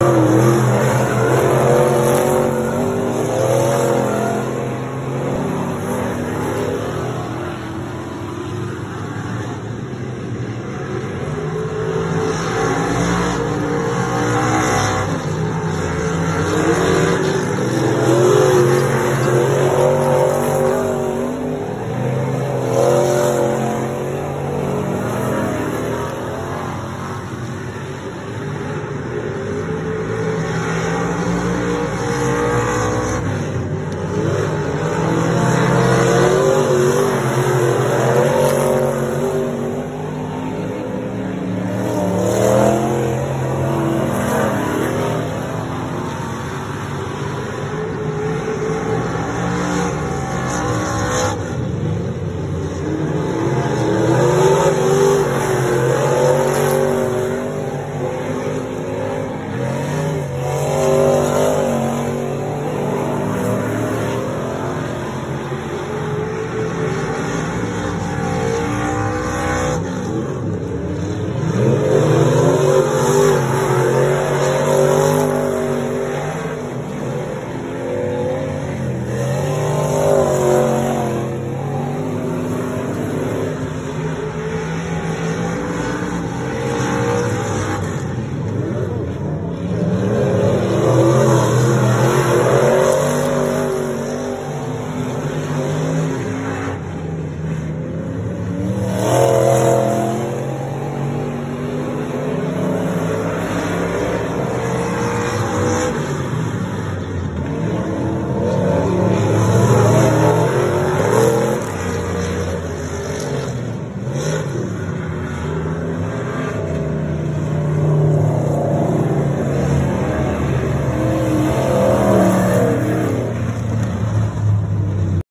you.